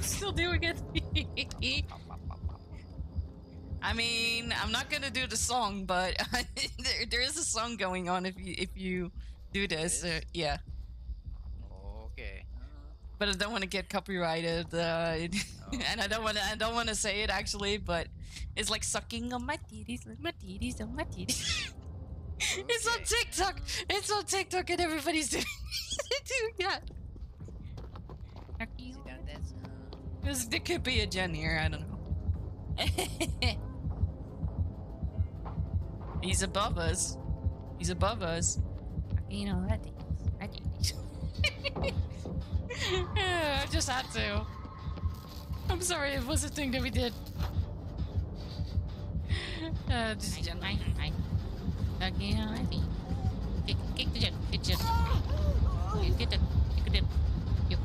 Still doing it. I mean, I'm not gonna do the song, but there, there is a song going on if you if you do this. Uh, yeah. But I don't want to get copyrighted, uh, and I don't want to I don't want to say it actually, but it's like sucking on my titties, on my titties, on my titties. it's on TikTok. It's on TikTok, and everybody's doing doing that. Sit down, that's, There's- There could be a gen here. I don't know. He's above us. He's above us. You know, I think. I think. I just had to. I'm sorry, it was a thing that we did. Uh, gen. I, I, I think. Kick, kick the jet, kick the jet. Get the, kick the, you.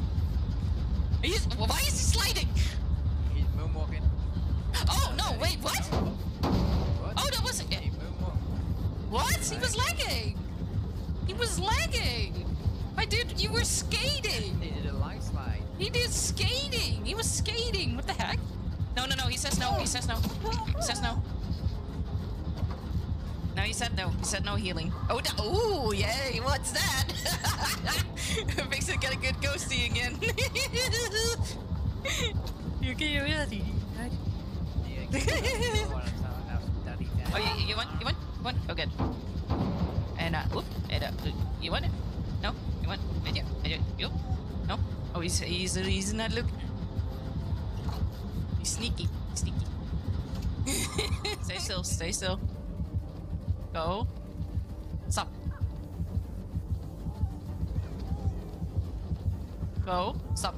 He's, why is he sliding? he's moonwalking. Oh, no, wait, what? What? Oh, that wasn't. Moonwalk. What? He was lagging! He was lagging! My dude, you were skating! He did a light slide. He did skating! He was skating! What the heck? No, no, no, he says no, he says no. He says no. No, he said no. He said no healing. Oh, no. Ooh, yay, what's that? Makes it get a good ghosty again. you can ready. Yeah, keep going. You know what I'm talking about, daddy. Oh, you, you want? You want? One? Oh, good. And, uh, whoop. And, uh, you want it? No? You want? And yeah. Yup. No? Oh, he's, he's, he's not looking. He's sneaky. Sneaky. stay still. Stay still. Go. Stop. Go. Stop.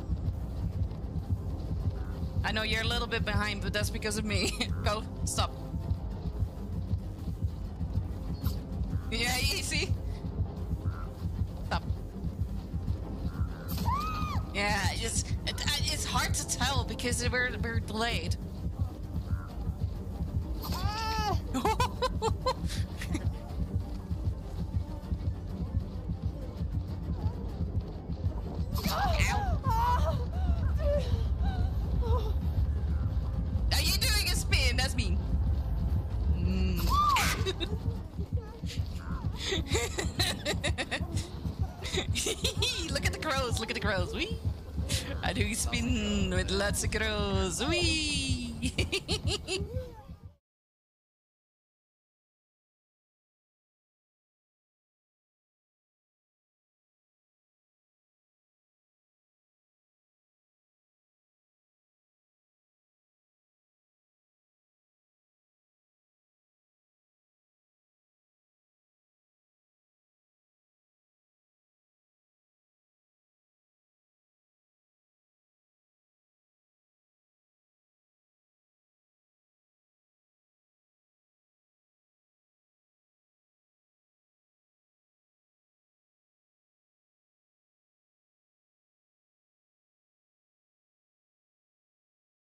I know you're a little bit behind, but that's because of me. Go. Stop. Yeah, easy. Tell because we're we're delayed. Are you doing a spin? That's me. Mm. look at the crows. Look at the crows. Wee. I do spin with lots of crows. Wee.